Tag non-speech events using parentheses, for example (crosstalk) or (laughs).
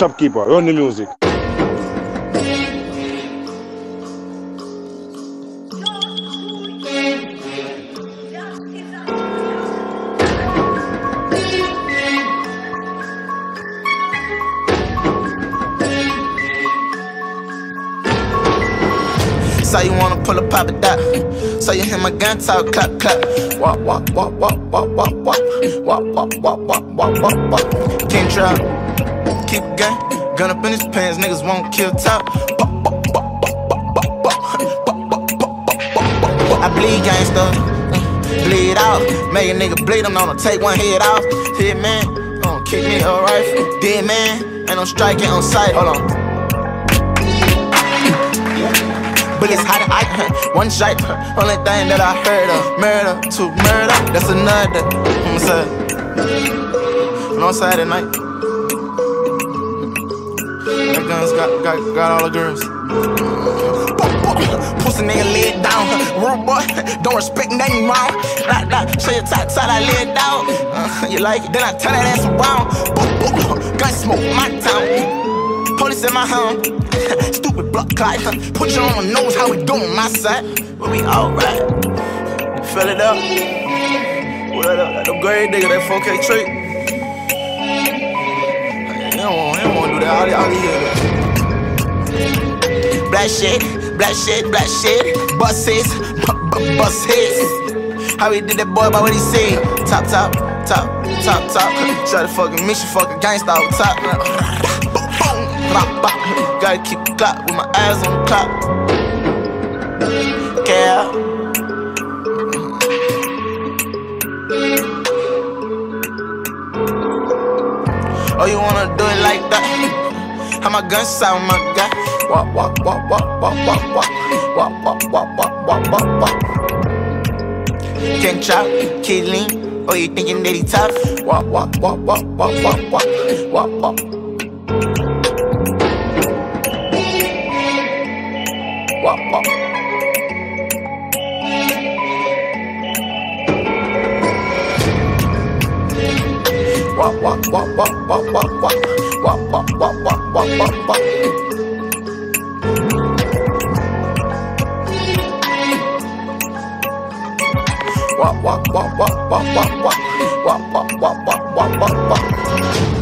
shopkeeper run the music so you wanna pull a pop a dot. So you hear my gun talk, clap, clap. Wop, wop, wop, wop, wop, wop, wop. Wop, wop, wop, wop, wop, wop, wop. Can't drop. Keep a gun. Up in his pants, niggas won't kill top. I bleed gangsta. Uh, bleed out. Make a nigga bleed, I'm gonna take one head off. Hit man, gonna uh, kick me a rifle. Dead man, and I'm striking on sight. Hold on. Bullets hot I one shot. Only thing that I heard of murder to murder. That's another. Mm, I'm saying. No Saturday night. Guns got got got all the girls. Pussy nigga lay it down. Rude boy, don't respect nothing wrong. Nah, nah, show your top side, I lay it down. Uh, you like it? Then I turn that ass around. Gun smoke my town. Police in my home. (laughs) Stupid block clock. Put you on my nose, how we doing my side? But we alright. Fill it up. What up? That great nigga, that 4K trick. All, all these Black shit, black shit, black shit. Bust hits. (laughs) How he did that boy by what he said. Top, top, top, top, top. Try to fucking me, she fucking gangsta on top. Gotta keep the clock with my eyes on the clock. Care. Oh, you wanna do it like that? How my gun sound, my guy? Walk, walk, walk, walk, walk, walk, walk, walk, walk, walk, walk, walk, walk, walk. Can't chop, lean. Oh, you thinking that he tough? Walk, walk, walk, walk, walk, walk, walk, walk, walk. Walk, walk. Walk, walk, walk, walk, walk, walk, walk, walk, walk, walk, walk, walk, walk. Walk, walk, walk, walk, walk, walk, walk, walk, walk, walk, walk, walk, walk, walk.